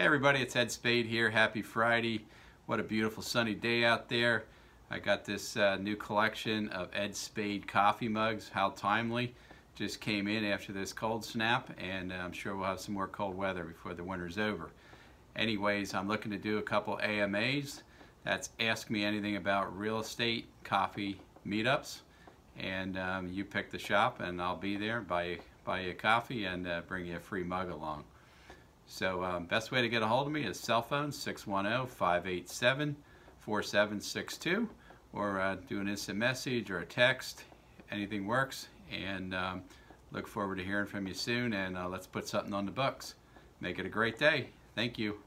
Hey everybody, it's Ed Spayd here. Happy Friday. What a beautiful sunny day out there. I got this uh, new collection of Ed Spayd coffee mugs. How timely. Just came in after this cold snap and uh, I'm sure we'll have some more cold weather before the winter's over. Anyways, I'm looking to do a couple AMAs. That's Ask Me Anything About Real Estate Coffee Meetups. And um, you pick the shop and I'll be there, buy, buy you a coffee and uh, bring you a free mug along. So um, best way to get a hold of me is cell phone 610-587-4762 or uh, do an instant message or a text. Anything works and um, look forward to hearing from you soon and uh, let's put something on the books. Make it a great day. Thank you.